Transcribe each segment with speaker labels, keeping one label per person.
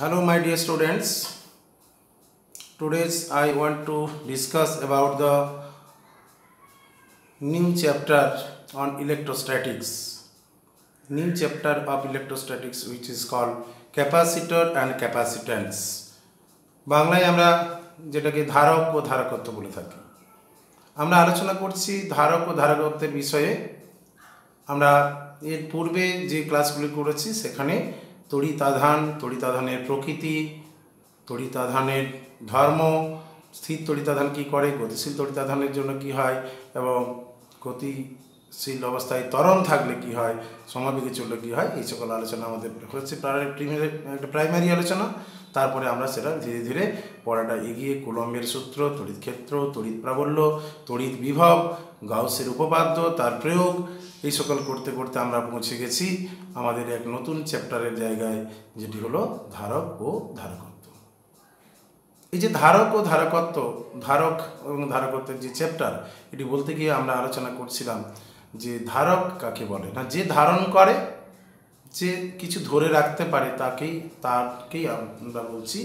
Speaker 1: Hello, my dear students. Today's I want to discuss about the new chapter on electrostatics. New chapter of electrostatics, which is called capacitor and capacitance. বাংলায় আমরা যেটাকে ধারক ও ধারকত্ব বলে থাকি আমরা আলোচনা করছি ধারক ও ধারকত্বের বিষয়ে আমরা এর পূর্বে যে ক্লাসগুলি করেছি সেখানে তড়িতাধান, তড়িতাধানের প্রকৃতি, তড়িতাধানের ধর্ম, স্থির তড়িতাধান কি করে, গতিশীল তড়িতাধানের জন্য কি হয়, এবং গতিশীল অবস্থায় ত্বরণ থাকলে কি হয়, সমাবেগে চললে কি হয়, এই সকল আলোচনা আমাদের হচ্ছে একটা প্রাইমারি আলোচনা। তারপরে আমরা সেটা ধীরে ধীরে পড়াটা এগিয়ে, কুলম্বের সূত্র তড়িৎ ক্ষেত্র তড়িৎ প্রাবল্য, তড়িৎ বিভব, গাউসের উপপাদ্য, তার প্রয়োগ এই সকল করতে করতে আমরা পৌঁছে গেছি আমাদের এক নতুন চ্যাপ্টারের জায়গায়, যেটি হলো ধারক ও ধারকত্ব। এই যে ধারক ও ধারকত্ব, ধারক এবং ধারকত্বের যে চ্যাপ্টার, এটি বলতে গিয়ে আমরা আলোচনা করছিলাম যে ধারক কাকে বলে? না, যে ধারণ করে, যে কিছু ধরে রাখতে পারে তাকেই তাকেই আমরা বলছি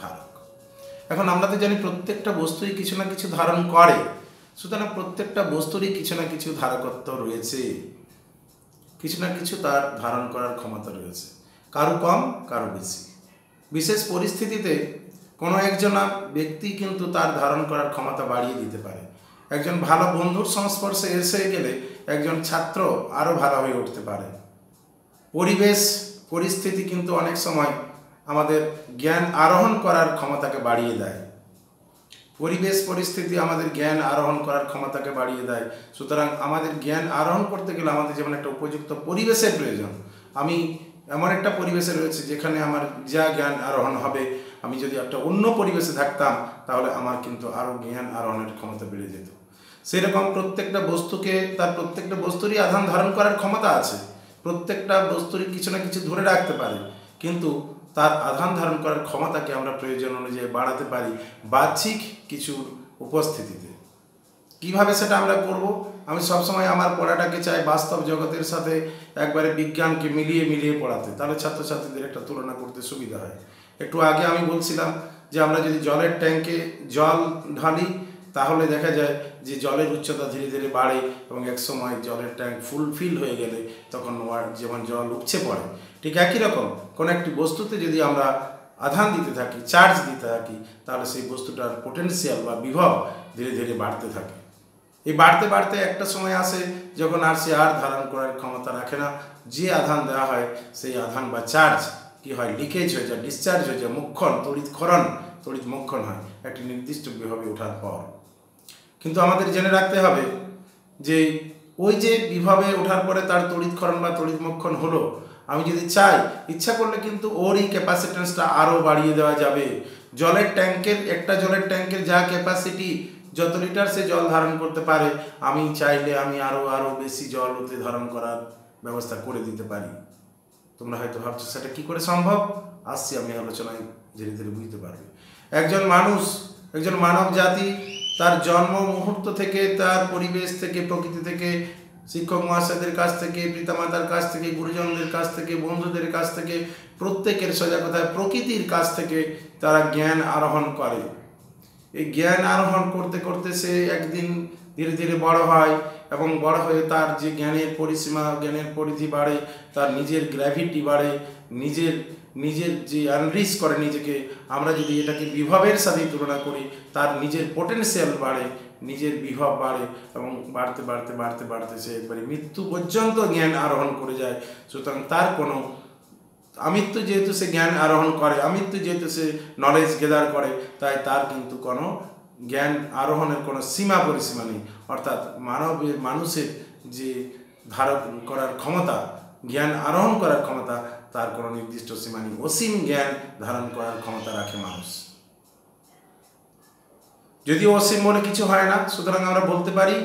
Speaker 1: ধারক। এখন আমরা তো জানি প্রত্যেকটা বস্তুই কিছু না কিছু ধারণ করে, সুতরাং প্রত্যেকটা বস্তুরই কিছু না কিছু ধারকত্ব রয়েছে। কিছু না কিছু তার ধারণ করার ক্ষমতা রয়েছে। কারও কম, কারও বেশি। বিশেষ পরিস্থিতিতে কোনো একজন ব্যক্তি কিন্তু তার ধারণ করার ক্ষমতা বাড়িয়ে দিতে পারে। একজন ভালো বন্ধুর সংস্পর্শে এসে গেলে একজন ছাত্র আরও ভালো হয়ে উঠতে পারে। পরিবেশ, পরিস্থিতি কিন্তু অনেক সময় আমাদের জ্ঞান আরোহণ করার ক্ষমতাকে বাড়িয়ে দেয়। পরিবেশ পরিস্থিতি আমাদের জ্ঞান আরোহণ করার ক্ষমতাকে বাড়িয়ে দেয়। সুতরাং আমাদের জ্ঞান আরোহণ করতে গেলে আমাদের যেমন একটা উপযুক্ত পরিবেশের প্রয়োজন। আমি এমন একটা পরিবেশে রয়েছে যেখানে আমার যা জ্ঞান আরোহণ হবে, আমি যদি একটা অন্য পরিবেশে থাকতাম, তাহলে আমার কিন্তু আরও জ্ঞান আরোহণের ক্ষমতা বেড়ে যেত। সেরকম প্রত্যেকটা বস্তুকে, তার প্রত্যেকটা বস্তুরই আধান ধারণ করার ক্ষমতা আছে। প্রত্যেকটা বস্তুরই কিছু না কিছু ধরে রাখতে পারে। কিন্তু তার আধান ধারণ করার ক্ষমতাকে আমরা প্রয়োজন অনুযায়ী বাড়াতে পারি বাহ্যিক কিছু উপস্থিতিতে। কীভাবে সেটা আমরা করব? আমি সবসময় আমার পড়াটাকে চাই বাস্তব জগতের সাথে একবারে বিজ্ঞানকে মিলিয়ে মিলিয়ে পড়াতে। তাহলে ছাত্রছাত্রীদের একটা তুলনা করতে সুবিধা হয়। একটু আগে আমি বলছিলাম যে আমরা যদি জলের ট্যাঙ্কে জল ঢালি, তাহলে দেখা যায় যে জলের উচ্চতা ধীরে ধীরে বাড়ে এবং এক সময় জলের ট্যাঙ্ক ফুলফিল হয়ে গেলে তখন যেমন জল উপচে পড়ে ঠিক একই রকম, কোনো একটি বস্তুতে যদি আমরা আধান দিতে থাকি চার্জ দিতে থাকি, তাহলে সেই বস্তুটার পোটেন্সিয়াল বা বিভব ধীরে ধীরে বাড়তে থাকে। এই বাড়তে বাড়তে একটা সময় আসে যখন আর সে আর ধারণ করার ক্ষমতা রাখে না। যে আধান দেওয়া হয়, সেই আধান বা চার্জ কি হয়? লিকেজ হয়ে যায় ডিসচার্জ হয়ে যায় মুক্ষণ তড়িৎ ক্ষরণ, তড়িৎ মুক্ষণ হয়, একটি নির্দিষ্ট বিভাবে ওঠার পর। কিন্তু আমাদের জেনে রাখতে হবে যে ওই যে বিভাবে ওঠার পরে তার তড়িৎক্ষরণ বা তড়িৎ তড়িৎমক্ষণ হলো আমি যদি চাই, ইচ্ছা করলে কিন্তু ওর এই ক্যাপাসিটেন্সটা আরও বাড়িয়ে দেওয়া যাবে। জলের ট্যাঙ্কের, একটা জলের ট্যাঙ্কের যা ক্যাপাসিটি যত লিটার সে জল ধারণ করতে পারে, আমি চাইলে আমি আরও আরও বেশি জল ওতে ধারণ করার ব্যবস্থা করে দিতে পারি। তোমরা হয়তো ভাবছ, সেটা কী করে সম্ভব? আসছি, আমি আলোচনায় ধীরে ধীরে বুঝতে পারবে। একজন মানুষ, একজন মানব জাতি তার জন্ম মুহূর্ত থেকে, তার পরিবেশ থেকে, প্রকৃতি থেকে শিক্ষক মহাশয়দের কাছ থেকে, পিতামাতার কাছ থেকে, গুরুজনদের কাছ থেকে, বন্ধুদের কাছ থেকে, প্রত্যেকের সজাগতায়, প্রকৃতির কাছ থেকে তারা জ্ঞান আরোহণ করে। এই জ্ঞান আরোহণ করতে করতে সে একদিন ধীরে ধীরে বড় হয় এবং বড় হয়ে তার যে জ্ঞানের পরিসীমা, জ্ঞানের পরিধি বাড়ে, তার নিজের গ্র্যাভিটি বাড়ে, নিজের নিজের যে আনরিচ করে নিজেকে, আমরা যদি এটাকে বিভবের সাথে তুলনা করি, তার নিজের পোটেন্সিয়াল বাড়ে নিজের বিভব বাড়ে এবং বাড়তে বাড়তে বাড়তে বাড়তে সে একবারে মৃত্যু পর্যন্ত জ্ঞান আরোহণ করে যায়। সুতরাং তার কোনো আমৃত্যু যেহেতু সে জ্ঞান আরোহণ করে, আমৃত্যু যেহেতু সে নলেজ গেদার করে, তাই তার কিন্তু কোনো জ্ঞান আরোহণের কোনো সীমা পরিসীমা নেই। অর্থাৎ মানবের মানুষের যে ধারণ করার ক্ষমতা, জ্ঞান আরোহণ করার ক্ষমতা, তার কোনো নির্দিষ্ট সীমা নেই। অসীম জ্ঞান ধারণ করার ক্ষমতা রাখে মানুষ। যদিও অসীম মনে কিছু হয় না, সুতরাং আমরা বলতে পারি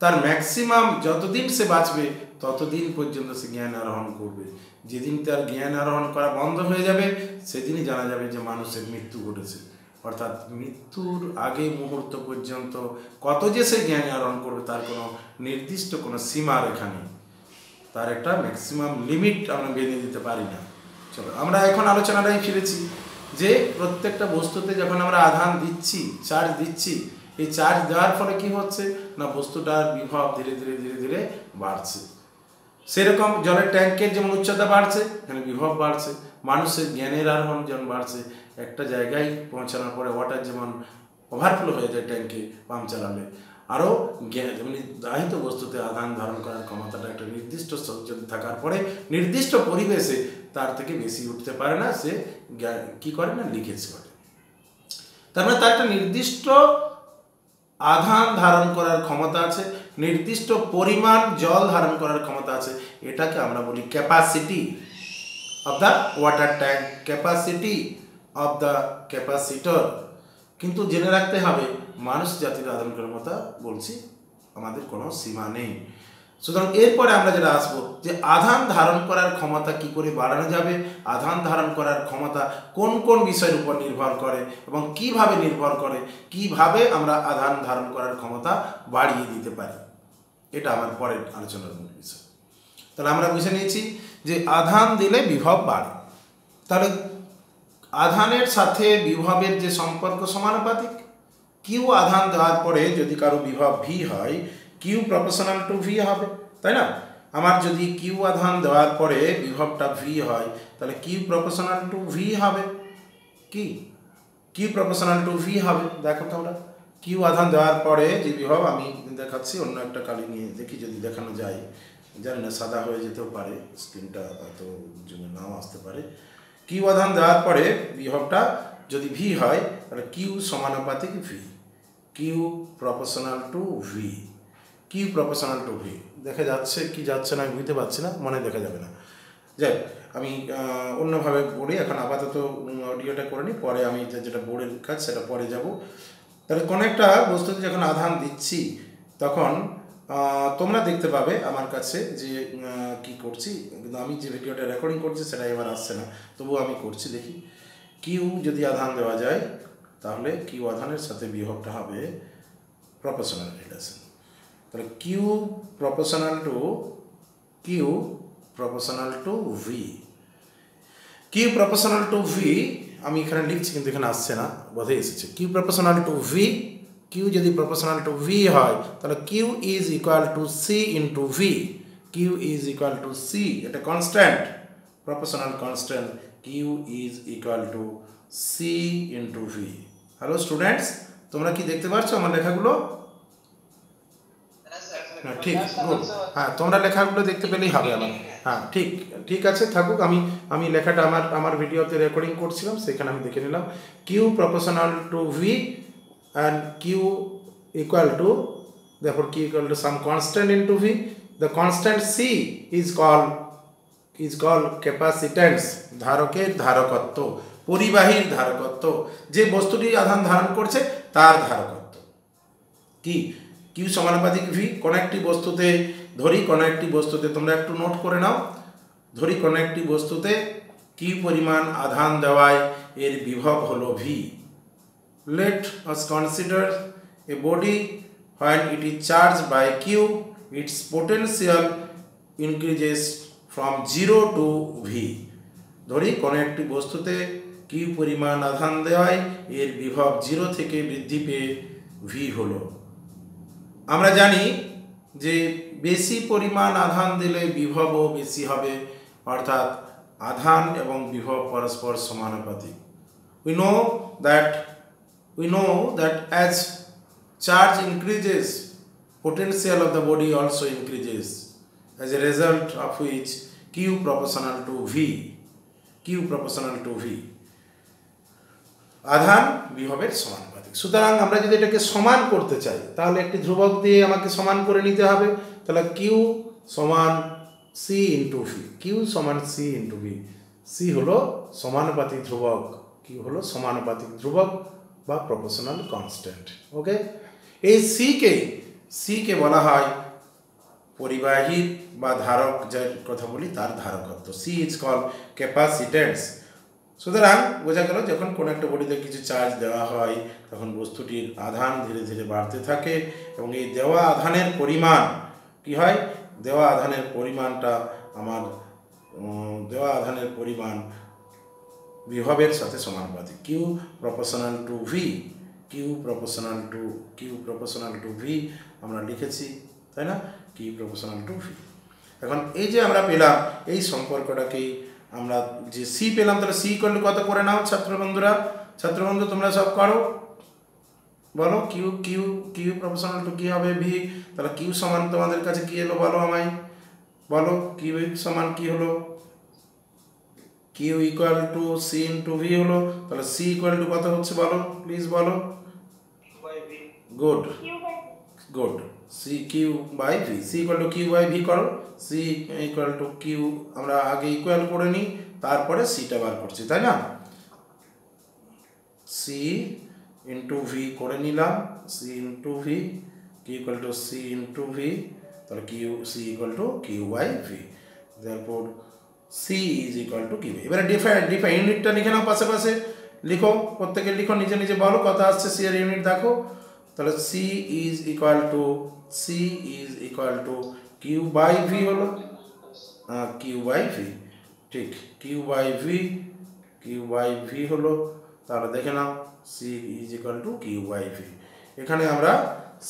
Speaker 1: তার ম্যাক্সিমাম যতদিন সে বাঁচবে, ততদিন পর্যন্ত সে জ্ঞান আরোহণ করবে। যেদিন তার জ্ঞান আরোহণ করা বন্ধ হয়ে যাবে, সেদিনই জানা যাবে যে মানুষের মৃত্যু ঘটেছে। অর্থাৎ মৃত্যুর আগে মুহূর্ত পর্যন্ত কত যে সে জ্ঞান আরোহণ করবে, তার কোনো নির্দিষ্ট কোনো সীমা রেখা নেই। তার একটা ম্যাক্সিমাম লিমিট আমরা বেঁধে দিতে পারি না। চলো, আমরা এখন আলোচনাটাই ফিরেছি। যে প্রত্যেকটা বস্তুতে যখন আমরা আধান দিচ্ছি চার্জ দিচ্ছি, এই চার্জ দেওয়ার ফলে কি হচ্ছে? না বস্তুটার বিভব ধীরে ধীরে ধীরে ধীরে বাড়ছে। সেরকম জলের ট্যাঙ্কের যেমন উচ্চতা বাড়ছে এখানে বিভব বাড়ছে। মানুষের জ্ঞানের আরোহণ যেমন বাড়ছে, একটা জায়গায় পৌঁছানোর পরে ওয়াটার যেমন ওভারফ্লো হয়ে যায় ট্যাঙ্কে পাম্প চালালে। আরও যেমন দাহিত বস্তুতে আধান ধারণ করার ক্ষমতাটা একটা নির্দিষ্ট যদি থাকার পরে, নির্দিষ্ট পরিবেশে তার থেকে বেশি উঠতে পারে না, সে কি করে না লিকেজ করে তার মানে তার একটা নির্দিষ্ট আধান ধারণ করার ক্ষমতা আছে, নির্দিষ্ট পরিমাণ জল ধারণ করার ক্ষমতা আছে, এটাকে আমরা বলি capacity of the water tank capacity of the capacitor কিন্তু জেনে রাখতে হবে, মানুষ জাতির আধান করার ক্ষমতা বলছি, আমাদের কোনো সীমা নেই। সুতরাং এরপরে আমরা যেটা আসব, যে আধান ধারণ করার ক্ষমতা কি করে বাড়ানো যাবে? আধান ধারণ করার ক্ষমতা কোন কোন বিষয়ের উপর নির্ভর করে এবং কীভাবে নির্ভর করে? কীভাবে আমরা আধান ধারণ করার ক্ষমতা বাড়িয়ে দিতে পারি? এটা আমার পরের আলোচনার মূল বিষয়। তাহলে আমরা বুঝে নিয়েছি যে আধান দিলে বিভব বাড়ে। তাহলে আধানের সাথে বিভবের যে সম্পর্ক সমানুপাতিক, কিউ আধান দেওয়ার পরে যদি কারও বিভব ভি হয় কিউ প্রফেশনাল টু ভি হবে, তাই না? আমার যদি কিউ আধান দেওয়ার পরে বিভবটা ভি হয়, তাহলে কিউ প্রফেশনাল টু ভি হবে। কি? কিউ প্রফেশনাল টু ভি হবে। দেখো তোমরা। কিউ আধান দেওয়ার পরে যে বিভব, আমি দেখাচ্ছি, অন্য একটা কালি নিয়ে দেখি যদি দেখানো যায়। জানি না, সাদা হয়ে যেতেও পারে, স্ক্রিনটা এত জন্য নাও আসতে পারে। কিউ আধান দেওয়ার পরে বিভবটা যদি ভি হয়, তাহলে কিউ সমানুপাতিক V Q proportional to V Q professional to V দেখা যাচ্ছে কি যাচ্ছে না, আমি বুঝতে পারছি না, মনে দেখা যাবে না। যাই আমি অন্যভাবে বলি, এখন আপাতত অডিওটা করে নিই, পরে আমি যেটা বোর্ডের কাজ, সেটা পরে যাব। তাহলে কোনো একটা বস্তুতে যখন আধান দিচ্ছি, তখন তোমরা দেখতে পাবে আমার কাছে যে কি করছি, কিন্তু আমি যে ভিডিওটা রেকর্ডিং করছি, সেটা এবার আসছে না। তবুও আমি করছি, দেখি। কিউ যদি আধান দেওয়া যায়, তাহলে কিউ আধানের সাথে বিভবটা হবে প্রফেশনাল রিলেশন তাহলে Q proportional to Q proportional to V Q proportional to V আমি এখানে লিখছি কিন্তু এখানে আসছে না বোধহয় এসেছে। Q proportional to V Q যদি প্রপোর্শনাল টু ভি হয়, তাহলে Q is equal to C into V Q is equal to C এটা constant proportional constant Q is equal to C into V hello students তোমরা কি দেখতে পাচ্ছ আমার লেখাগুলো? ঠিক গুড হ্যাঁ তোমরা লেখাগুলো দেখতে পেলেই হবে আমার। হ্যাঁ ঠিক ঠিক আছে, থাকুক, আমি আমি লেখাটা আমার আমার ভিডিওতে রেকর্ডিং করছিলাম, সেখানে আমি দেখে নিলাম। Q proportional to V and Q equal to therefore, q equal to some constant into v. The constant c is called is called capacitance, ধারকের ধারকত্ব, পরিবাহীর ধারকত্ব। যে বস্তুটি আধান ধারণ করছে, তার ধারকত্ব। কি? কিউ সমানুপাতিক ভি কোনো একটি বস্তুতে ধরি কোনো একটি বস্তুতে তোমরা একটু নোট করে নাও। ধরি কোনো একটি বস্তুতে কি পরিমাণ আধান দেওয়ায় এর বিভব হলো V let us consider a body when it is charge by Q it's potential increases from 0 to v ধরি কোনো একটি বস্তুতে কি পরিমাণ আধান দেওয়ায় এর বিভব জিরো থেকে বৃদ্ধি পেয়ে ভি হলো। আমরা জানি যে বেশি পরিমাণ আধান দিলে বিভবও বেশি হবে অর্থাৎ আধান এবং বিভব পরস্পর সমানুপাতিক we know that we know that as charge increases potential of the body also increases as a result of which q proportional to v q proportional to v আধান বিভবের সমানুপাতিক সুতরাং আমরা যদি এটাকে সমান করতে চাই, তাহলে একটি ধ্রুবক দিয়ে আমাকে সমান করে নিতে হবে। তাহলে কিউ সমান সি ইন্টু ভি কিউ সমান সি ইন্টু ভি সি হলো সমানুপাতিক ধ্রুবক কিউ হলো সমানুপাতিক ধ্রুবক বা প্রপোর্শনাল কনস্ট্যান্ট ওকে এই সিকে সিকে বলা হয় পরিবাহী বা ধারক, যার কথা বলি তার ধারকত্ব। সি ইজ কল ক্যাপাসিটেন্স সুতরাং বোঝা গেল, যখন কোনো একটা বডিতে কিছু চার্জ দেওয়া হয়, তখন বস্তুটির আধান ধীরে ধীরে বাড়তে থাকে এবং এই দেওয়া আধানের পরিমাণ কি হয়? দেওয়া আধানের পরিমাণটা আমার দেওয়া আধানের পরিমাণ বিভবের সাথে সমানুপাতিক Q proportional to V Q proportional to Q proportional to V আমরা লিখেছি, তাই না? কিউ প্রপোর্শনাল টু ভি এখন এই যে আমরা পেলাম, এই সম্পর্কটাকেই আমরা যে সি পেলাম তাহলে সি করলে কত করে নাও ছাত্র বন্ধুরা? ছাত্র বন্ধু তোমরা সব করো। বলো Q Q Q professional to কি হবে ভি তাহলে কিউ সমান তোমাদের কাছে কি এলো বলো আমায়। বলো কিউ সমান কি হলো? Q equal to C into V হলো। তাহলে সি ইকুয়াল টু কত হচ্ছে বলো প্লিজ বলো। Good good C Q by V C equal to Q by V করো। সি ইকুয়াল টু কিউ আমরা আগে ইকুয়াল করে নিই, তারপরে সিটা বার করছি, তাই না? সি ইন্টু ভি করে নিলাম। C into V Q equal to C into V তাহলে Q C equal to Q by V তারপর C is equal to Q এবারে ডিফাইন ডিফাইন ইউনিটটা লিখে নাও পাশে পাশে লিখো প্রত্যেকে লিখো, নিজে নিজে বলো কত আসছে সি এর ইউনিট দেখো। তাহলে C is equal to C is equal to Q by V হলো? কিউ বাই ভি ঠিক। Q by V Q by V হলো। তাহলে দেখে নাও C is equal to Q by V এখানে আমরা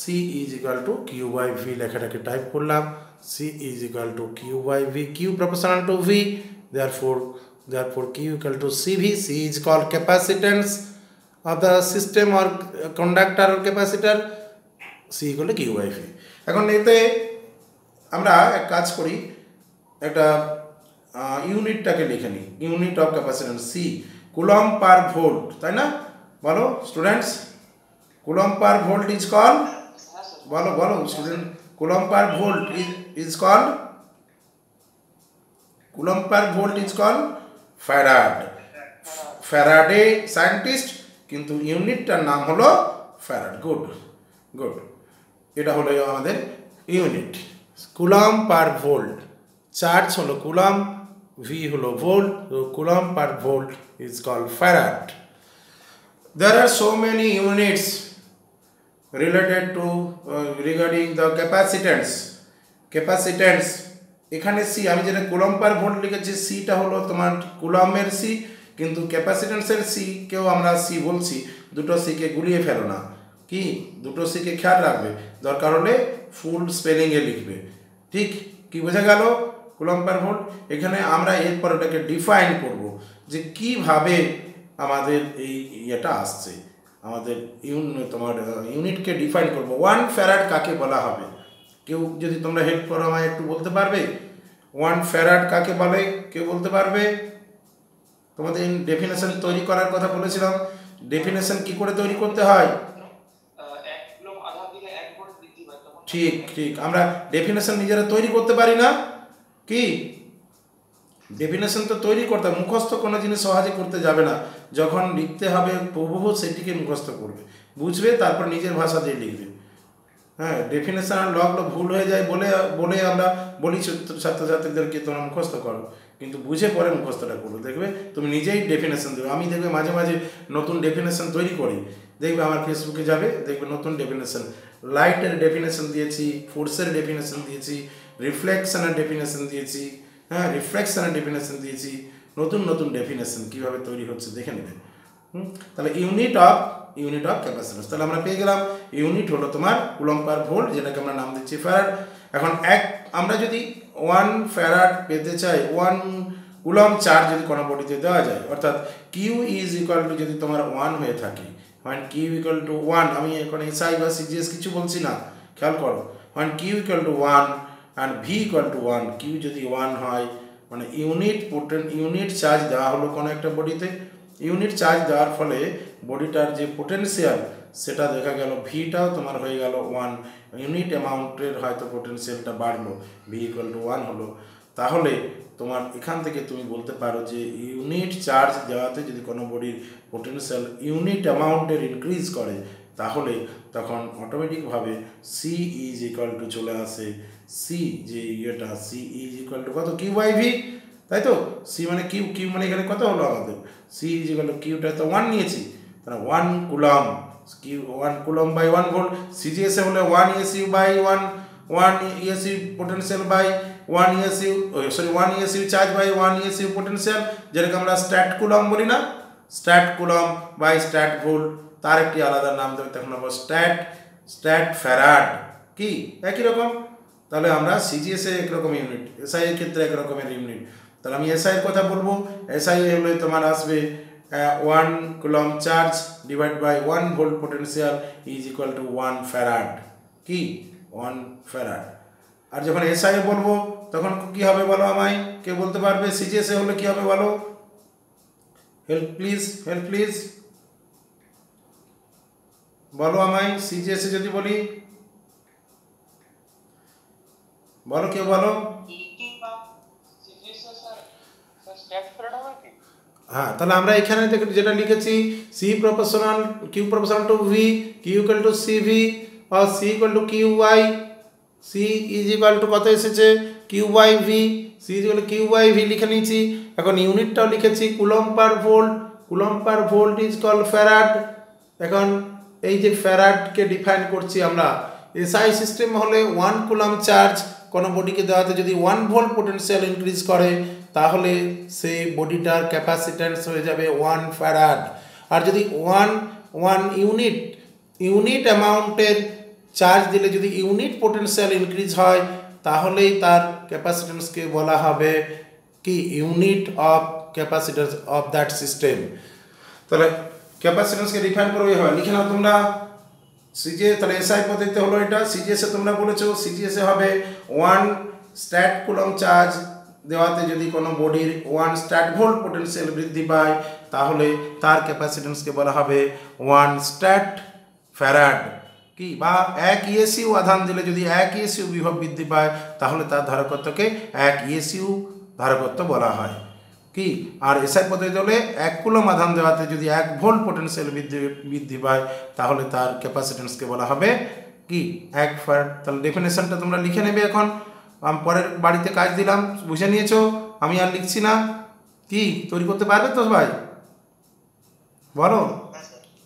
Speaker 1: C is equal to Q by V লেখাটাকে type করলাম। C is equal to Q by V Q proportional to V therefore therefore therefore, q equal to cv c is called capacitance of the system or conductor or capacitor equal to q by v এখন এতে আমরা এক কাজ করি, একটা ইউনিটটাকে লিখে নিই, unit of capacitance C coulomb per volt, তাই না? বলো students coulomb per volt is call বলো বলো student coulomb per volt is call coulomb per volt is call farad. Faraday scientist, কিন্তু ইউনিটটার নাম হলো ফ্যারাড। Good good. এটা হলো আমাদের unit coulomb per volt charge হলো কুলাম ভি হলো volt coulomb per volt is call farad there are so many units related to uh, regarding the capacitance. এখানে সি আমি যেটা কুলম পার ভোল্ট লিখেছি সিটা হলো তোমার কুলমের সি কিন্তু ক্যাপাসিটেন্সের সি কেও আমরা সি বলছি দুটো সিকে গুলিয়ে ফেলো না। কি? দুটো সিকে খেয়াল রাখবে। দরকার হলে ফুল স্পেলিংয়ে লিখবে। ঠিক? কি বোঝা গেল? কুলম পার ভোল্ট এখানে আমরা এরপর ওটাকে ডিফাইন করব যে কীভাবে আমাদের এই ইয়েটা আসছে। আমাদের ইউন তোমার ইউনিটকে ডিফাইন করব। ওয়ান ফ্যারাড কাকে বলা হবে? কেউ যদি তোমরা হেল্প করো আমায় একটু বলতে পারবে? ওয়ান ফ্যারাড কাকে বলে? কেউ বলতে পারবে? তোমাদের ডেফিনেশন তৈরি করার কথা বলেছিলাম। ডেফিনেশন কি করে তৈরি করতে হয়
Speaker 2: এক কিলো আধার দিকে এক ভোল্ট বৃদ্ধি পায় তখন
Speaker 1: ঠিক ঠিক। আমরা ডেফিনেশন নিজেরা তৈরি করতে পারি না। কি? ডেফিনেশন তো তৈরি করতে। মুখস্থ কোনো জিনিস সহজে করতে যাবে না। যখন লিখতে হবে প্রভু সেটিকে মুখস্থ করবে। বুঝবে, তারপর নিজের ভাষা দিয়ে লিখবে। হ্যাঁ ডেফিনেশন আর লগলো ভুল হয়ে যায় বলে বলে আমরা বলি ছাত্র- ছাত্রছাত্রীদেরকে, তোমরা মুখস্থ করো। কিন্তু বুঝে পরে মুখস্থটা করো, দেখবে? তুমি নিজেই ডেফিনেশন দেবে। আমি দেখবে মাঝে মাঝে নতুন ডেফিনেশন তৈরি করি। দেখবে আমার ফেসবুকে যাবে, দেখবে নতুন ডেফিনেশন লাইটের ডেফিনেশন দিয়েছি ফোর্সের ডেফিনেশন দিয়েছি রিফ্লেকশনের ডেফিনেশন দিয়েছি হ্যাঁ রিফ্লেকশনের ডেফিনেশন দিয়েছি, নতুন নতুন ডেফিনেশন কীভাবে তৈরি হচ্ছে দেখে নেবে হুম? তাহলে unit of unit of capacitance তাহলে আমরা পেয়ে গেলাম ইউনিট হলো তোমার কুলম পার ভোল্ট, যেটাকে আমরা নাম দিচ্ছি ফ্যারাড এখন এক, আমরা যদি ওয়ান ফ্যারাড পেতে চাই ওয়ান কুলম চার্জ যদি কোনো বডিতে দেওয়া যায়, অর্থাৎ কিউ ইজ ইকুয়াল টু যদি তোমার ওয়ান হয়ে থাকে one Q equal to one আমি এখন এসআই বা সিজিএস কিছু বলছি না, খেয়াল করো। One Q equal to one and V equal to one Q যদি ওয়ান হয় মানে ইউনিট পোটেন ইউনিট চার্জ দেওয়া হলো কোনো একটা বডিতে ইউনিট চার্জ দেওয়ার ফলে বডিটার যে পোটেনশিয়াল সেটা দেখা গেল ভিটাও তোমার হয়ে গেল ওয়ান ইউনিট অ্যামাউন্টের হয়তো পোটেনশিয়ালটা বাড়লো। ভি ইকুয়াল টু ওয়ান হলো। তাহলে তোমার এখান থেকে তুমি বলতে পারো যে ইউনিট চার্জ দেওয়াতে যদি কোনো বডির পোটেনশিয়াল ইউনিট অ্যামাউন্টের ইনক্রিজ করে, তাহলে তখন অটোমেটিকভাবে সি ইজ ইকুয়াল টু চলে আসে সি যে ইয়েটা সি ইজ ইকুয়াল টু কত? কিউ বাই ভি তাই তো? সি মানে কিউ কিউ মানে এখানে কত হলো আমাদের? সি ইজ ইকুয়াল টু কিউটা তো ওয়ান নিয়েছি। তাহলে one coulomb Q one coulomb by one volt সিজিএসএ হলে one ESU by one one ESU potential by one ESU sorry one ESU charge by one ESU potential যেটাকে আমরা stat coulomb বলি না? Stat coulomb by stat volt তার একটি আলাদা নাম দেবে, তখন আমরা স্ট্যাট স্ট্যাট ফ্যারাড কি? একই রকম? তাহলে আমরা সিজিএসএ একরকম ইউনিট এসআই এর ক্ষেত্রে একরকমের ইউনিট তাহলে আমি এসআই এর কথা বলব এসআই হলে তোমার আসবে one coulomb charge divide by one volt potential is equal to one farad কি? ওয়ান ফ্যারাড আর যখন এসআই বলব তখন কি হবে বলো আমায়? কে বলতে পারবে? সিজিএসএ হলে কি হবে বলো? হেল্প প্লিজ হেল্প প্লিজ বলো আমায় সিজিএসএ যদি বলি। বলো কেউ বলো? হ্যাঁ তাহলে আমরা এখানে যেটা লিখেছি C proportional Q proportional to V Q equal to C V C equal to Q by C is equal to কত এসেছে? Q by V C is equal Q by V লিখে নিয়েছি। এখন ইউনিটটাও লিখেছি coulomb per volt coulomb per volt is call farad এখন এই যে ফ্যারাডকে ডিফাইন করছি আমরা এসআই সিস্টেম হলে ওয়ান কুলম চার্জ কোনো বডিকে দেওয়াতে যদি ওয়ান ভোল্ট পোটেনশিয়াল ইনক্রিজ করে, তাহলে সেই বডিটার ক্যাপাসিট্যান্স হয়ে যাবে ওয়ান ফ্যারাড আর যদি ওয়ান ওয়ান ইউনিট ইউনিট অ্যামাউন্টের চার্জ দিলে যদি ইউনিট পোটেনশিয়াল ইনক্রিজ হয় তাহলেই তার ক্যাপাসিট্যান্সকে বলা হবে কি, unit of capacitance of that system. তাহলে ক্যাপাসিট্যান্সকে ডিফাইন করে হবে। লিখে নাও তোমরা সিজে তাহলে এসআই পদ্ধতিতে হলো এটা। সিজিএসে তোমরা বলেছ সিজিএসে হবে ওয়ান স্ট্যাট কুলম চার্জ দেওয়াতে যদি কোনো বডির ওয়ান স্ট্যাট ভোল্ট পোটেনশিয়াল বৃদ্ধি পায়, তাহলে তার ক্যাপাসিটেন্সকে বলা হবে ওয়ান স্ট্যাট ফ্যারাড কি? বা এক ইএসইউ আধান দিলে যদি এক ইএসইউ বিভব বৃদ্ধি পায় তাহলে তার ধারকত্বকে এক ইএসইউ ধারকত্ব বলা হয়। কি? আর এসআই পদ্ধতি হলে এক কুলম আধান দেওয়াতে যদি এক ভোল্ট পোটেনশিয়াল বৃদ্ধি বৃদ্ধি পায় তাহলে তার ক্যাপাসিটেন্সকে বলা হবে কি? এক ফার তাহলে ডেফিনেশনটা তোমরা লিখে নেবে এখন। আমি পরের বাড়িতে কাজ দিলাম বুঝে নিয়েছো? আমি আর লিখছি না। কি? তৈরি করতে পারবে তো ভাই বলো?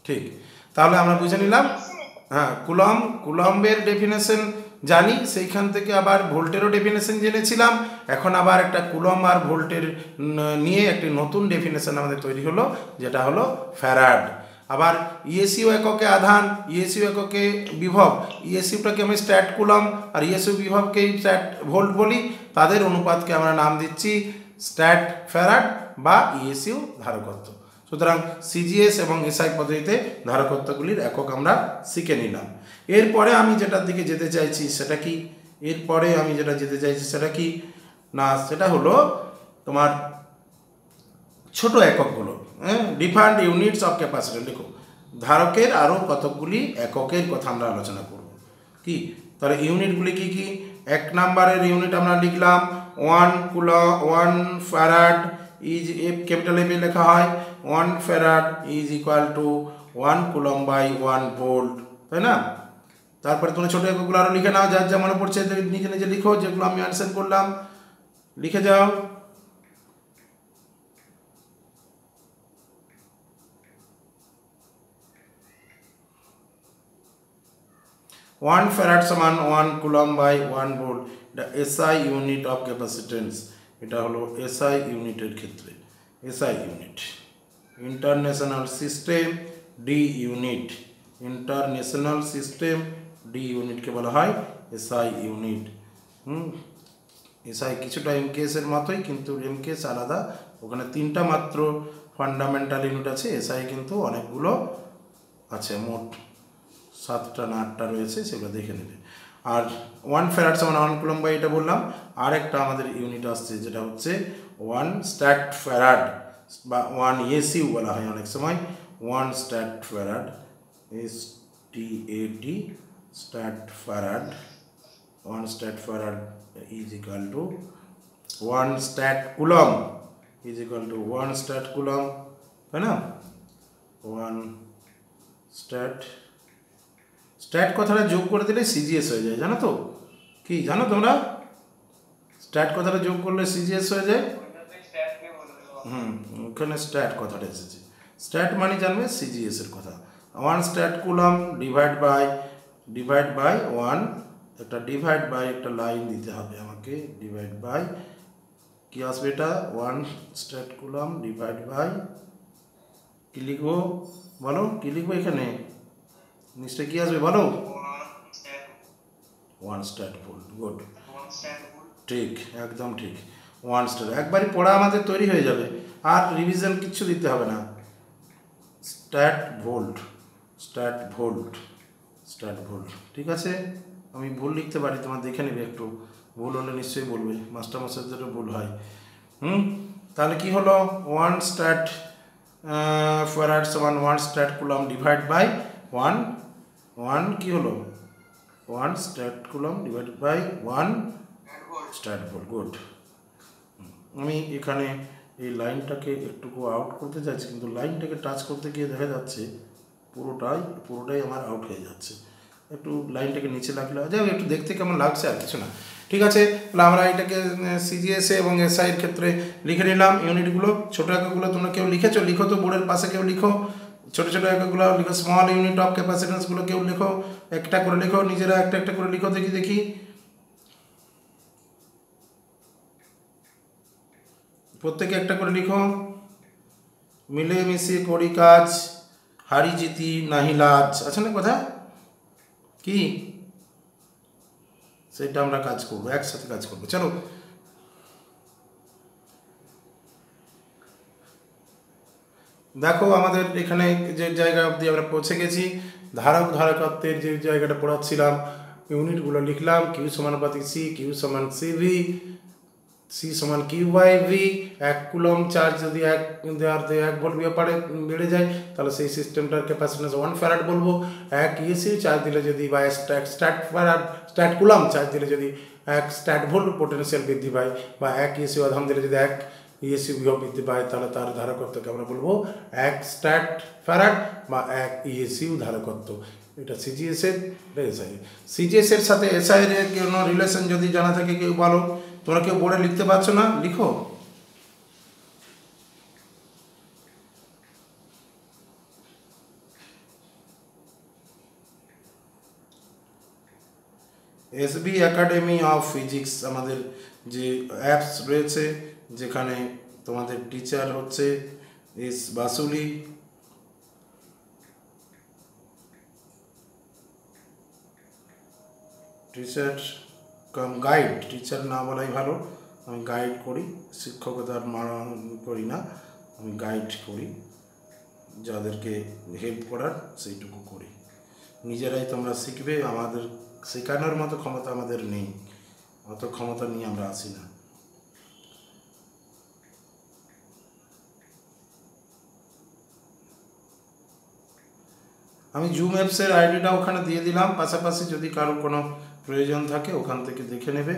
Speaker 1: ঠিক। তাহলে আমরা বুঝে নিলাম। হ্যাঁ কুলম কুলম্বের ডেফিনেশন জানি, সেইখান থেকে আবার ভোল্টেরও ডেফিনেশন জেনেছিলাম। এখন আবার একটা কুলম আর ভোল্টের নিয়ে একটি নতুন ডেফিনেশন আমাদের তৈরি হলো, যেটা হলো ফ্যারাড। আবার ইএসইউ এককে আধান, ইএসইউ এককে বিভব। ইএসইউটাকে আমি স্ট্যাট কুলম আর ইএসইউ বিভবকেই স্ট্যাট ভোল্ট বলি। তাদের অনুপাতকে আমরা নাম দিচ্ছি স্ট্যাট ফ্যারাড বা ইএসইউ ধারকত্ব। সুতরাং সিজিএস এবং এসআই পদ্ধতিতে ধারকত্বগুলির একক আমরা শিখে নিলাম। এরপরে আমি যেটার দিকে যেতে চাইছি সেটা কি? এরপরে আমি যেটা যেতে চাইছি সেটা কি? না, সেটা হলো তোমার ছোট এককগুলো হ্যাঁ? ডিফারেন্ট ইউনিটস অফ ক্যাপাসিটি লিখো। ধারকের আরও কতকগুলি এককের কথা আমরা আলোচনা করব। কি? তাহলে ইউনিটগুলি কি কি? এক নাম্বারের ইউনিট আমরা লিখলাম one coulomb one farad is F capital এফে লেখা হয় one farad is equal to one coulomb by one volt তাই না? তারপরে তুমি ছোটো এককগুলো আরও লিখে নাও, যার যা মনে পড়ছে নিজে নিজে লিখো, যেগুলো আমি আনসার করলাম। লিখে যাও। ওয়ান ফ্যারাড সমান one coulomb by one volt এটা এসআই ইউনিট অফ ক্যাপাসিটেন্স এটা হলো এসআই ইউনিটের ক্ষেত্রে। SI unit. International system the unit. International system the ইউনিটকে বলা হয় এসআই ইউনিট। হুম? এসআই কিছুটা এমকেএস এর মতোই, কিন্তু এমকেএস আলাদা। ওখানে তিনটা মাত্র ফান্ডামেন্টাল ইউনিট আছে। এসআই কিন্তু অনেকগুলো আছে। মোট সাতটা না আটটা রয়েছে, সেগুলো দেখে নেবে। আর ওয়ান ফেরাট সমান ওয়ান কুলম বাই এটা বললাম। আর একটা আমাদের ইউনিট আসছে, যেটা হচ্ছে ওয়ান স্ট্যাট ফেরাড বা ওয়ান এসিউ বলা হয় অনেক সময়। One stat farad S T A T stat farad one stat farad is equal to one stat coulomb is equal to one stat coulomb তাই না? ওয়ান স্ট্যাট স্ট্যাট কথাটা যোগ করে দিলে সিজিএস হয়ে যায়, জানো তো? কি, জানো তোমরা? স্ট্যাট কথাটা যোগ করলে সিজিএস হয়ে যায়? হুম, ওখানে স্ট্যাট কথাটা এসেছে। স্ট্যাট মানে জানবে সিজিএস এর কথা। One stat coulomb divide by divide by one একটা ডিভাইড বাই একটা লাইন দিতে হবে আমাকে। ডিভাইড বাই কি আসবে এটা? One stat coulomb divide by কি লিখব? বলো, কি লিখব এখানে? নিশ্চয় কি আসবে বলো ওয়ান স্ট্যাট ভোল্ট গুড ঠিক একদম ঠিক। ওয়ান স্টার একবারই পড়া আমাদের তৈরি হয়ে যাবে। আর রিভিশন কিচ্ছু দিতে হবে না। Stat volt stat volt stat volt ঠিক আছে? আমি ভুল লিখতে পারি তোমার দেখে নেবে একটু। ভুল হলে নিশ্চয়ই বলবে মাস্টার মাস্টারদেরও ভুল হয়। হুম? তাহলে কি হলো? ওয়ান স্ট্যাট ফ্যারাড সমান one stat coulomb divide by one one কি হলো one stat coulomb divide by one
Speaker 2: stat volt
Speaker 1: good আমি এখানে এই লাইনটাকে একটুকু আউট করতে চাইছি, কিন্তু লাইনটাকে টাচ করতে গিয়ে দেখা যাচ্ছে পুরোটাই পুরোটাই আমার আউট হয়ে যাচ্ছে। একটু লাইনটাকে নিচে লাগলে যাই একটু দেখতে কেমন লাগছে আর কিছু না। ঠিক আছে, তাহলে আমরা এটাকে সিজিএসএ এবং এসআই এর ক্ষেত্রে লিখে নিলাম। ইউনিটগুলো ছোটো এককগুলো তোমরা কেউ লিখেছো? লিখো তো, বোর্ডের পাশে কেউ লিখো। ছোটো ছোটো এককগুলো লিখো স্মল ইউনিট অফ ক্যাপাসিটেন্সগুলো কেউ লিখো, একটা করে লিখো, নিজেরা একটা একটা করে লিখো, দেখি দেখি। প্রত্যেকে একটা করে লিখো। মিলেমিশে করি কাজ, হারি জিতি নাহি লাজ। আছে না কথা? কি? সেটা আমরা কাজ করব, একসাথে কাজ করব। চলো দেখো আমাদের এখানে যে জায়গা অবধি আমরা পৌঁছে গেছি, ধারক ধারকত্বের যে জায়গাটা পড়াচ্ছিলাম, ইউনিটগুলো লিখলাম কিউ সমানুপাতিক সি কিউ সমান সিভি সি সমান কিউ বাই ভি এক কুলম চার্জ যদি এক দেওয়ার এক ভোল্ট ব্যাপারে বেড়ে যায়, তাহলে সেই সিস্টেমটার ক্যাপাসিটেন্স ওয়ান ফ্যারাড বলব। এক ইসি চার্জ দিলে যদি বা stat stat farad stat coulomb charge দিলে যদি এক স্ট্যাট ভোল্ট পোটেনশিয়াল বৃদ্ধি পায় বা এক ইসি অধাম দিলে যদি এক ইএসি বিভব বৃদ্ধি পায় তাহলে তার ধারকত্বকে আমরা বলব, এক স্ট্যাট ফ্যারাড বা এক ইএসইউ ধারকত্ব এটা সিজিএস এর এসআই সিজিএস এর সাথে এসআই এর কোনো রিলেশন যদি জানা থাকে, কেউ বলো। তোমরা কেউ বোর্ডে লিখতে পারছ না? লিখো। এসবি একাডেমি অফ ফিজিক্স আমাদের যে অ্যাপস রয়েছে যেখানে তোমাদের টিচার হচ্ছে S Basuli. Teacher cum guide teacher না বলাই ভালো। আমি গাইড করি, শিক্ষকতার মানা করি না, আমি গাইড করি। যাদেরকে হেল্প করার, সেইটুকু করি। নিজেরাই তোমরা শিখবে, আমাদের শেখানোর মতো ক্ষমতা আমাদের নেই। অত ক্ষমতা নিয়ে আমরা আসি না। আমি জুম অ্যাপসের আইডিটা ওখানে দিয়ে দিলাম। পাশাপাশি যদি কারও কোনো প্রয়োজন থাকে, ওখান থেকে দেখে নেবে।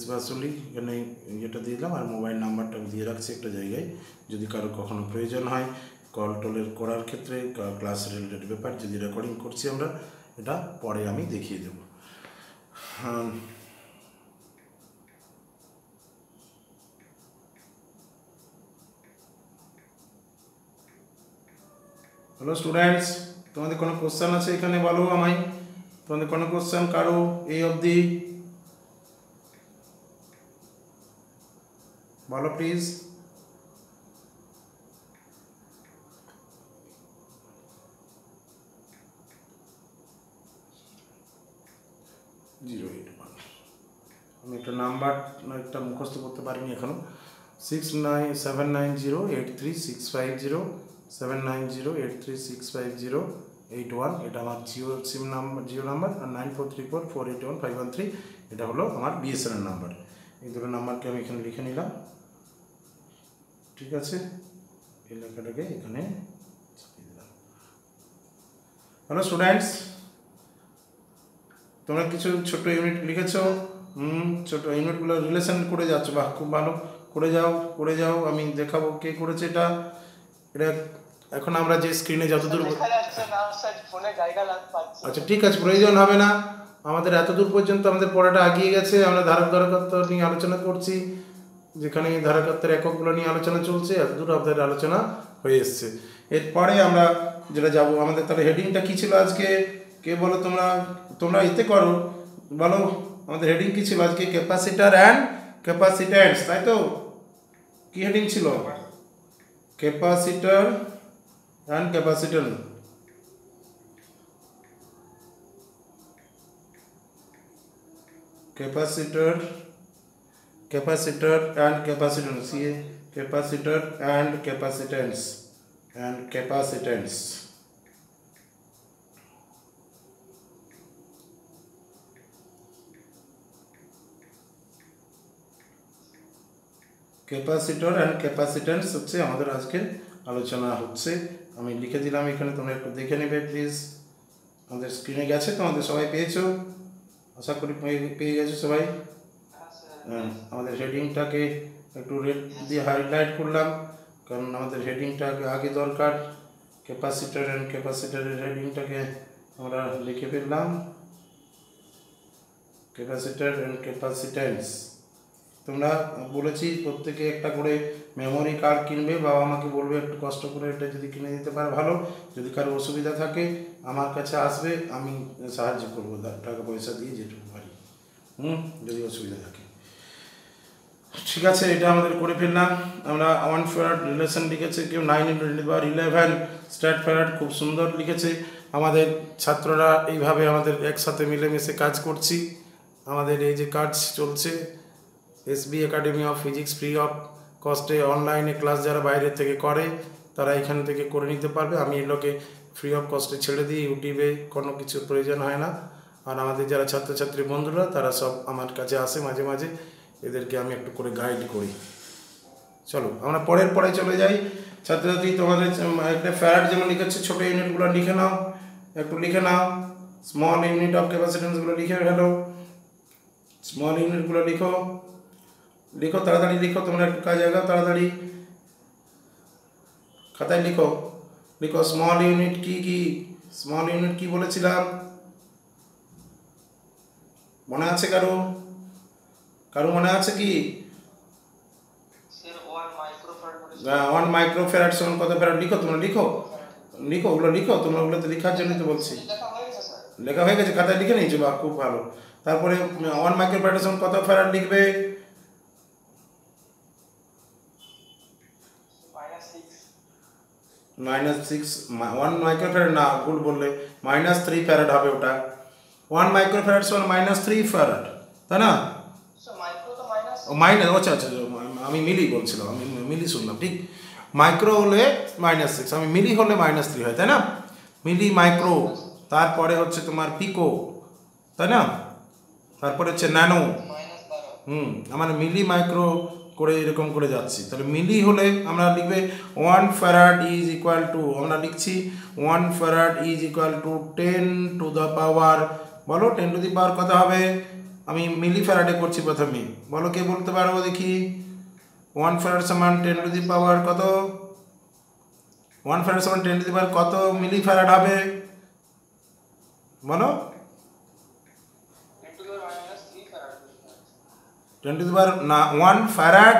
Speaker 1: স্পেশালি এখানে ইয়েটা দিয়ে দিলাম। আর মোবাইল নাম্বারটা আমি দিয়ে রাখছি একটা জায়গায়। যদি কারও কখনো প্রয়োজন হয় কল টলের করার ক্ষেত্রে ক্লাস রিলেটেড ব্যাপার যদি রেকর্ডিং করছি আমরা, এটা পরে আমি দেখিয়ে দেবো। হ্যাঁ হ্যালো স্টুডেন্টস তোমাদের কোনো কোশ্চেন আছে এখানে বলো আমায়। তোমাদের কোনো কোশ্চেন কারও এই অবধি? বলো প্লিজ জিরো এইট ওয়ান আমি একটা নাম্বার, একটা মুখস্থ করতে পারিনি এখনও। Six nine seven nine zero eight three six five zero seven nine zero eight three six five zero eight one এটা আমার Jio SIM number Jio number আর nine four three four four eight one five one three এটা হলো আমার BSNL number. এই দুটো নাম্বারকে আমি এখানে লিখে নিলাম। ঠিক আছে? এই লেখাটাকে এখানে ছাপিয়ে দিলাম। হ্যালো স্টুডেন্টস তোমরা কিছু ছোট ইউনিট লিখেছো? হুম ছোট ইউনিটগুলো রিলেশন করে যাচ্ছ বাহ খুব ভালো। করে যাও করে যাও, আমি দেখাবো কে করেছে এটা। এটা এখন আমরা যে স্ক্রিনে যতদূর আচ্ছা ঠিক আছে প্রয়োজন হবে না। আমাদের এতদূর পর্যন্ত আমাদের পড়াটা এগিয়ে গেছে। আমরা ধারক ধারকত্ব নিয়ে আলোচনা করছি যেখানে ধারকত্বের এককগুলো নিয়ে আলোচনা চলছে। এতদূর আমাদের আলোচনা হয়ে এসছে। এরপরে আমরা যেটা যাব আমাদের তাহলে হেডিংটা কী ছিল আজকে? কে বলো তোমরা? তোমরা এতে করো। বলো আমাদের হেডিং কি ছিল আজকে? ক্যাপাসিটার অ্যান্ড ক্যাপাসিট্যান্স তাই তো? কি হেডিং ছিল? capacitor and capacitor, capacitor capacitor and capacitance ये capacitor and capacitance and capacitance. Capacitor and capacitance হচ্ছে আমাদের আজকে আলোচনা হচ্ছে। আমি লিখে দিলাম এখানে তোমরা একটু দেখে নেবে প্লিজ আমাদের স্ক্রিনে গেছে তোমাদের সবাই পেয়েছ? আশা করি পেয়ে- গেছো সবাই?
Speaker 2: হ্যাঁ,
Speaker 1: আমাদের হেডিংটাকে একটু রেড দিয়ে হাইলাইট করলাম কারণ আমাদের হেডিংটাকে আগে দরকার। ক্যাপাসিটার অ্যান্ড ক্যাপাসিটারের হেডিংটাকে আমরা লিখে ফেললাম। ক্যাপাসিটার অ্যান্ড ক্যাপাসিট্যান্স তোমরা বলেছি প্রত্যেকে একটা করে মেমোরি কার্ড কিনবে, বাবা আমাকে বলবে একটু কষ্ট করে এটা যদি কিনে দিতে পারে ভালো, যদি কারও অসুবিধা থাকে আমার কাছে আসবে, আমি সাহায্য করব টাকা পয়সা দিয়ে যেটুকু পারি। হুম, যদি অসুবিধা থাকে। ঠিক আছে, এটা আমাদের করে ফেললাম। আমরা ওয়ান ফেয়ার রিলেশন লিখেছে, কেউ nine into eleven stat fair খুব সুন্দর লিখেছে। আমাদের ছাত্ররা এইভাবে আমাদের একসাথে মিলেমিশে কাজ করছি। আমাদের এই যে কাজ চলছে SB academy of physics free of কস্টে অনলাইনে ক্লাস যারা বাইরে থেকে করে, তারা এখান থেকে করে নিতে পারবে। আমি এগুলোকে ফ্রি অফ কস্টে ছেড়ে দিই, ইউটিউবে কোনো কিছু প্রয়োজন হয় না। আর আমাদের যারা ছাত্রছাত্রী বন্ধুরা, তারা সব আমার কাছে আসে মাঝে মাঝে। এদেরকে আমি একটু করে গাইড করি। চলো, আমরা পরের পরে চলে যাই। ছাত্রছাত্রী, তোমাদের একটা ফ্যারাড যেমন লিখেছে ছোটো ইউনিটগুলো লিখে নাও। একটু লিখে নাও। স্মল ইউনিট অফ ক্যাপাসিটেন্সগুলো লিখে ফেলো। স্মল ইউনিটগুলো লিখো। লিখো তাড়াতাড়ি লিখো তোমরা একটু কাজ আগাও তাড়াতাড়ি খাতায় লিখো লিখো স্মল ইউনিট কি কি স্মল ইউনিট কি বলেছিলাম মনে আছে কারও? কারও মনে আছে কি?
Speaker 2: ওয়ান
Speaker 1: মাইক্রো ফেরাট সমান কত ফেরাট লিখো তোমরা লিখো। লিখো ওগুলো লিখো তোমরা ওগুলো তো লেখার জন্যই তো বলছি।
Speaker 2: লেখা হয়ে গেছে স্যার
Speaker 1: লেখা হয়ে গেছে খাতায় লিখে নিয়েছো? বা খুব ভালো। তারপরে ওয়ান মাইক্রো ফেরাট সমান কত ফেরাট লিখবে
Speaker 2: minus
Speaker 1: six minus six one micro না ভুল বললে মাইনাস থ্রি ফ্যারাড হবে ওটা। ওয়ান মাইক্রো ফ্যারাড সমান মাইনাস থ্রি ফ্যারাড তাই না?
Speaker 2: মাইনাস
Speaker 1: আচ্ছা আচ্ছা আচ্ছা, আমি মিলি বলছিলাম আমি মিলি শুনলাম ঠিক? মাইক্রো হলে মাইনাস সিক্স আমি মিলি হলে মাইনাস থ্রি হয় তাই না? মিলি মাইক্রো তারপরে হচ্ছে তোমার পিকো তাই না? তারপরে হচ্ছে ন্যানো হুম আমার মিলি মাইক্রো করে এরকম করে যাচ্ছি। তাহলে মিলি হলে আমরা লিখবে one farad is equal to আমরা লিখছি one farad is equal to ten to the power বলো টেন টু দি পাওয়ার কত হবে? আমি মিলি ফ্যারাডে করছি প্রথমে। বলো, কে বলতে পারব দেখি? ওয়ান ফ্যারাড সমান টেন টু দি পাওয়ার কত? ওয়ান ফ্যারাড সমান টেন টু দি পাওয়ার কত? মিলি ফ্যারাড হবে। বলো। 10 to the power 1 farad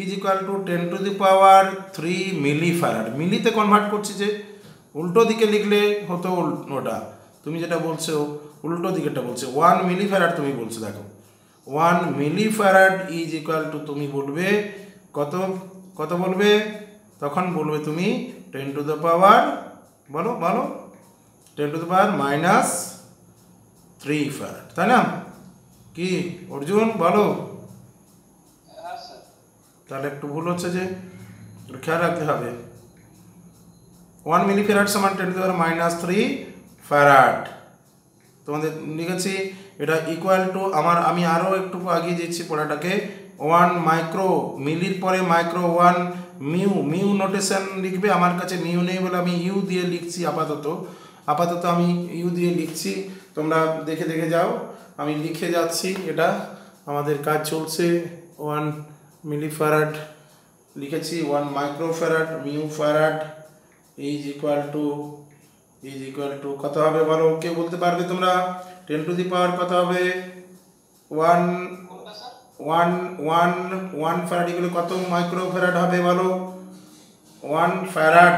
Speaker 1: is equal to 10 to the power 3 millifarad মিলিতে convert করছি যে, উল্টো দিকে লিখলে হতো ওটা। তুমি যেটা বলছো, উল্টো দিকেটা বলছো। ওয়ান মিলি ফ্যারাড তুমি বলছো, দেখো। One milli millifarad is equal to তুমি বলবে, কত কত বলবে? তখন বলবে তুমি টেন টু দ্য পাওয়ার বলো বলো। Ten to the power minus three farad তাই না? কি, অর্জুন, বলো। তাহলে একটু ভুল হচ্ছে যে খেয়াল রাখতে হবে। ওয়ান মিলি ফেরাট সমান ten to minus three farad তোমাদের লিখেছি, এটা ইকুয়াল টু আমার, আমি আরও একটু আগিয়ে দিচ্ছি পড়াটাকে। ওয়ান মাইক্রো মিলির পরে micro one mu mu notation লিখবে, আমার কাছে মিউ নেই বলে আমি ইউ দিয়ে লিখছি আপাতত। আপাতত আমি ইউ দিয়ে লিখছি, তোমরা দেখে দেখে যাও। আমি লিখে যাচ্ছি, এটা আমাদের কাজ চলছে। ওয়ান মিলি ফ্যারাড লিখেছি one micro farad mu farad is equal to is equal to কত হবে বলো? কে বলতে পারবে তোমরা? টেন টু দি পাওয়ার কত হবে?
Speaker 2: One
Speaker 1: one one one farad এগুলো কত মাইক্রো ফ্যারাড হবে বলো? ওয়ান ফ্যারাড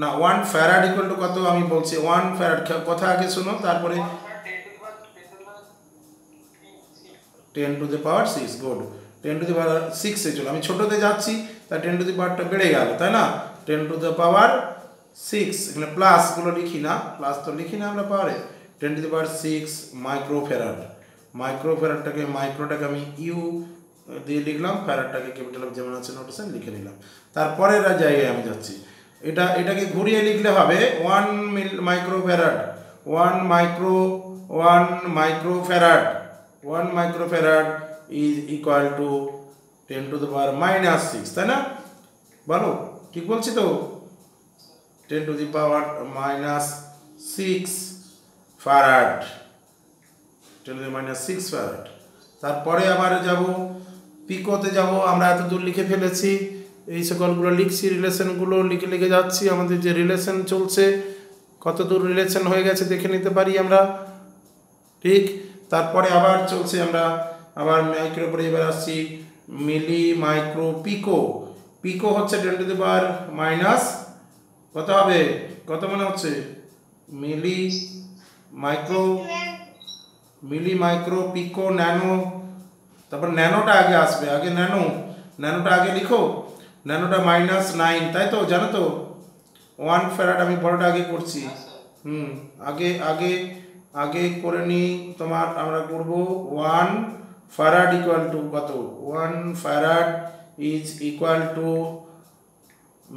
Speaker 1: না ওয়ান ফ্যারাড ইকুয়াল টু কত আমি বলছি? ওয়ান ফ্যারাড কথা আগে শোনো তারপরে
Speaker 2: ten to the power six good
Speaker 1: ten to the power সিক্সে চলো আমি ছোটোতে যাচ্ছি, তাই টেন টু দি পাওয়ারটা বেড়ে গেল, তাই না? Ten to the power six এখানে প্লাসগুলো লিখি না প্লাস তো লিখি না আমরা পাওয়ারে ten to the power six micro farad micro ফেরাডটাকে মাইক্রোটাকে আমি ইউ দিয়ে লিখলাম ফেরাডটাকে ক্যাপিটাল যেমন আছে নোটেশন লিখে নিলাম। তারপরের জায়গায় আমি যাচ্ছি। এটা, এটাকে ঘুরিয়ে লিখলে হবে one mil micro farad one micro one micro farad one micro farad is equal to ten to the power minus six তাই না? বলো ঠিক বলছি তো? Ten to the power minus six farad ten to the minus six farad তারপরে আবার যাব, পিকোতে যাব, আমরা এত দূর লিখে ফেলেছি, এই সকলগুলো লিখছি, রিলেশনগুলো লিখে লিখে যাচ্ছি, আমাদের যে রিলেশন চলছে কত দূর রিলেশন হয়ে গেছে দেখে নিতে পারি আমরা। ঠিক, তারপরে আবার চলছে আমরা আবার মাইক্রো পরে এবার আসছি মিলি মাইক্রো পিকো পিকো হচ্ছে ten to the power minus কত হবে? কত মানে হচ্ছে? Milli micro milli micro pico nano তারপর ন্যানোটা আগে আসবে আগে ন্যানো ন্যানোটা আগে লিখো। ন্যানোটা মাইনাস নাইন তাই তো? জানো তো? ওয়ান ফেরাট আমি বড়টা আগে করছি।
Speaker 2: হ্যাঁ
Speaker 1: হুম আগে আগে আগে করে নিই। তোমার আমরা করব ওয়ান ফ্যারাড ইকুয়াল টু কত? One farad is equal to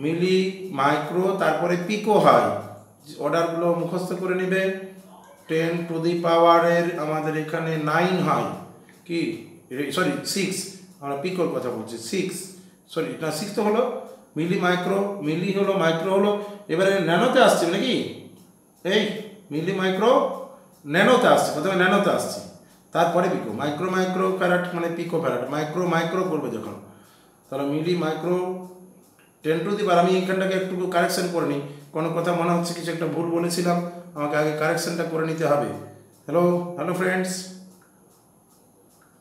Speaker 1: milli micro তারপরে পিকো হয়। অর্ডারগুলো মুখস্থ করে নেবে। টেন টু দি পাওয়ারের আমাদের এখানে নাইন হয়। কি? সরি সিক্স আমরা পিকোর কথা বলছি সিক্স সরি না সিক্স তো হলো মিলি মাইক্রো মিলি হলো মাইক্রো হলো। এবারে ন্যানোতে আসছে নাকি? এই মিলি মাইক্রো ন্যানোতে আসছে। প্রথমে ন্যানোতে আসছে। তারপরে পিকো মাইক্রো মাইক্রো ফ্যারাট মানে পিকো ফ্যারাট মাইক্রো মাইক্রো করবে যখন। তাহলে মিলি মাইক্রো টেন টু দিবার আমি এখানটাকে একটু কারেকশান করে নিই। কোনো কথা মনে হচ্ছে কিছু একটা ভুল বলেছিলাম, আমাকে আগে কারেকশানটা করে নিতে হবে। হ্যালো হ্যালো ফ্রেন্ডস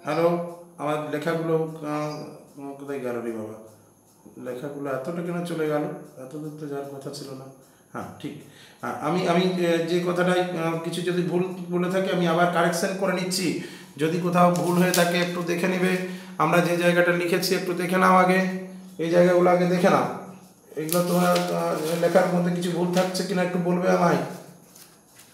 Speaker 1: হ্যালো আমার লেখাগুলো কোথায় গেল রে বাবা? লেখাগুলো এতটা কেন চলে গেল? এত দূর তো যাওয়ার কথা ছিল না। হ্যাঁ ঠিক। হ্যাঁ আমি আমি যে কথাটাই কিছু যদি ভুল বলে থাকি, আমি আবার কারেকশন করে নিচ্ছি। যদি কোথাও ভুল হয়ে থাকে, একটু দেখে নেবে। আমরা যে জায়গাটা লিখেছি, একটু দেখে নাও আগে। এই জায়গাগুলো আগে দেখে নাও। এগুলো তোমার লেখার মধ্যে কিছু ভুল থাকছে কিনা একটু বলবে আমায়।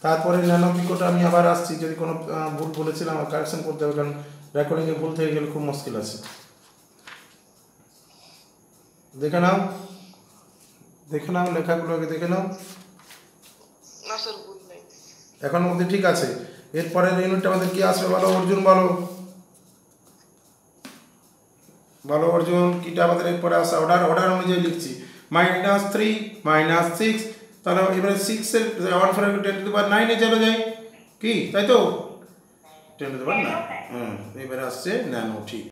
Speaker 1: তারপরে ন্যানোপিকোটা আমি আবার আসছি। যদি কোনো ভুল বলেছিলাম কারেকশন করতে হবে, কারণ রেকর্ডিংয়ে ভুল থেকে গেলে খুব মুশকিল আছে। দেখে নাও। দেখে নাও লেখাগুলোকে দেখে নাও।
Speaker 3: না
Speaker 1: এখন মধ্যে ঠিক আছে। এরপরের ইউনিটটা আমাদের কি আসবে? বলো অর্জুন বলো বলো অর্জুন কিটা আমাদের এরপরে আসে? অর্ডার অর্ডার অনুযায়ী লিখছি। মাইনাস থ্রি মাইনাস সিক্স তাহলে এবারে সিক্সের one four ten to power নাইনে চলে যায় কি? তাই তো? Ten to power nine hmm এবারে আসছে ন্যানো ঠিক।